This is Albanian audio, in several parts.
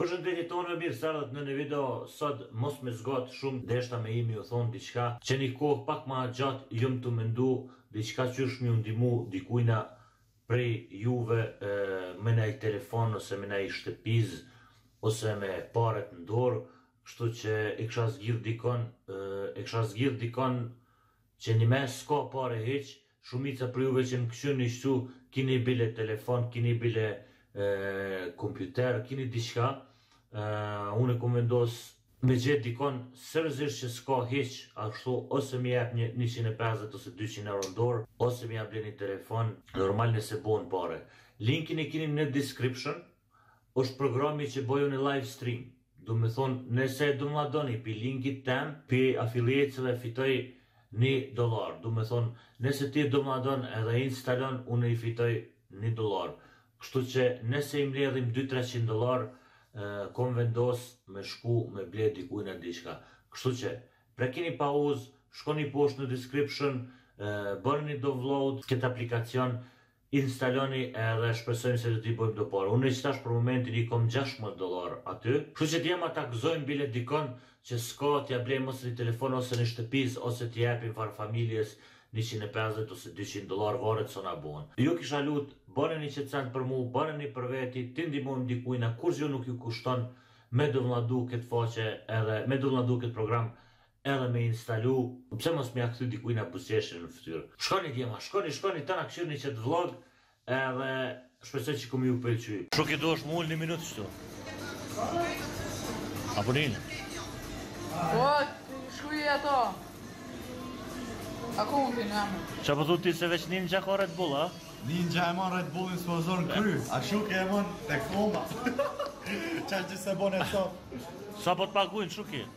Përshëndetje tonve mirë se erdhët në një video sot mos me zgatë shumë deshta me ju thonë diçka që një kohë pak ma gjatë jom tu mendu diçka qysh me i ndihmu dikujna prej juve me naj telefon ose me naj shtëpizë ose me pare në dorë kështu që e kisha zgjidh dikon e kisha zgjidh dikon që njëmend ska pare hiq Shumica prej juve që mkëqyni kështu kini bile telefon kini bile kompjuter kini diçka unë kom vendos me gjet dikon seriozisht që ska hiq ashtu ose me jep një njëqind e pesëdhjetë ose dyqind euro në dor ose me ja ble një telefon normal nëse bon pare linkin e kini në description Osht programi që bëjë unë live stream do me thon nese e downloadoni pi linkit tem pi affiliatesve fitoj ni dollar do me thon nese ti e downloadon edhe instalon unë i fitoj ni dollar kështu qe nese i mledhim dy treqind dollar kom vendos me shku me ble dikujna diqka kështu qe prekini pauzë shkoni posht në description bëni ni download ket aplikacion Instaloni edhe shpresojmë se do ti bëjmë do pare. Unë që tash për momentin i kom gjashtëmbëdhjetë dollarë aty. Kështu që djema ta gëzojmë bile dikon që ska t'ja blejmë ose një telefon ose një shtëpizë ose ti japim farë familjes njëqind e pesëdhjetë ose dyqind dollarë varet sa na bon. Ju kisha lut banie qët sen për mu, banie për veti, ti ndihmojmë dikujna, kurrgjo nuk ju kushton me downloadu këtë faqe edhe me downloadu këtë program edhe me instalu, po pse mos me ja kthy dikujna buzëqeshjen në fytyrë. Shkoni djema, shkoni, shkoni ta na kqyrni qëtë vlog edhe shpresoj që ka me ju pëlqy. Shuki duhesh mu ul një minut qëtu. A po nin. Po, shkruaj ato. A ku mund të jam? Çfarë po thotë ti se veç Ninja ka Red Bull, a? Ninja e mon Red Bullin sponsor në kry, a Shuki e mon te koma. Çfarë që se bën e sot? Sa po të paguajnë shuki?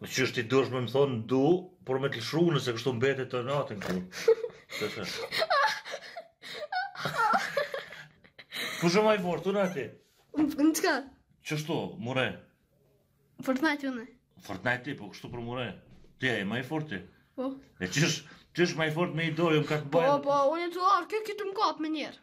Qysh ti dush me më thonë du, por me të lëshru nëse kështu mbetet tonë natën këtu. Të të. Kush o ma i fortë, unë a ti? Në qka? Qështu, mure? Fortnite une. Fortnite ti, po kështu për mure. Ti je ma i fortë ti. Po. E qysh, qysh ma i fortë me një dorë, më ka të bajë. Po, po, unë e të arë, kjo këtë më kapë me një herë.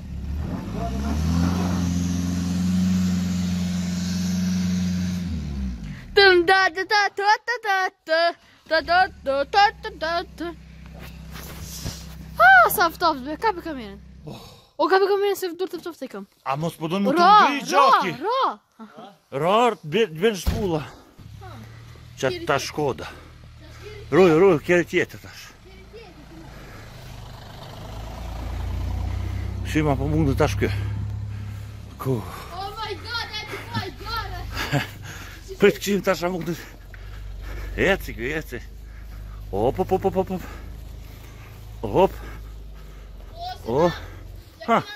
Ah, sa ftof, be kape kamerën. Oh. O kape kamerën se durt e ftofta i kam. A mos po don më të ndri gjoki. Ro, ro. Rrafsh të bon shpulla. Qa të ta Shkoda. Ruju, ruju, kerri tjetër tash. Shihma po mundesh të tash kë. Ku? Oh my god, e të faj gara. Për të qimë tash a mundë. Eci, kë, eci. Op, op, op, op, op, op. Op. Op. Op.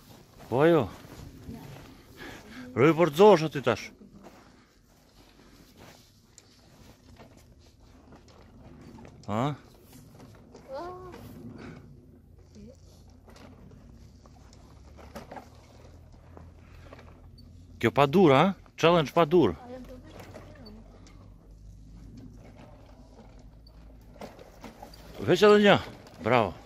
Po ajo. Rri për te aty tash. Ha? Kjo pa dur, ha? Challenge pa dur. Veç edhe nja. Bravo.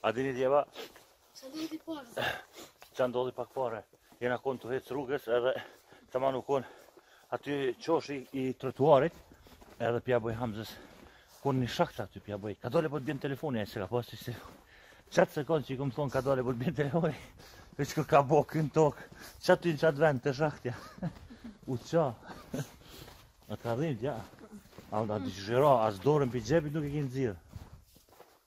A dini ti, Eva? Ça ndodhi pak parë? Qa ndodhi pak parë? Jena konë tu hecë rrugës edhe taman u konë aty qoshi i trotuarit edhe p'ja boj Hamzës konë një shahtë aty p'ja boj kadale po të bjen telefoni e s'e ka pasë se qatë sekond që i kom thonë kadale po të bjen telefoni veç që ka bo këk n'tokë qaty në qatë vend te shahtja u ça m'ka dhimt ja a ni të gjorit as dorën prej xhepit nuk e ke nxjerrë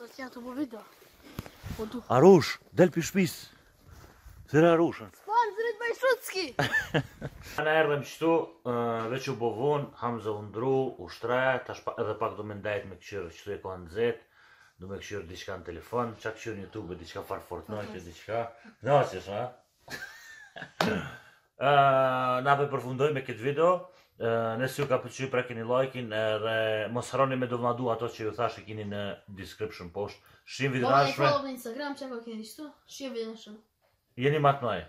Sa t'jam tu bo video? Po Arush, del prej shpisë. Thirre Arushën. Po, nxirre prej shpisë. Ha erdhëm qëtu, veç u bo vonë, Hamza u ndrru, u shtre, tash edhe pak do me ndajt me këqyrë, qëtu e kon nxehtë. Du me këqyrë diqka në telefon, qa këqyrë në YouTube, diqka farë Fortnite, diqka. Në asë jeshtë, ha? Na po e përfundoj me këtë video, nëse ju ka pëlqy prekeni lajkin edhe mos harroni me downloadu ato që ju thashë i kini në description poshtë. Shihemi videon e ardhshme. Bone follow në Instagram që e keni qëtu, shihemi videon e ardhshme. Jeni matë në ajë.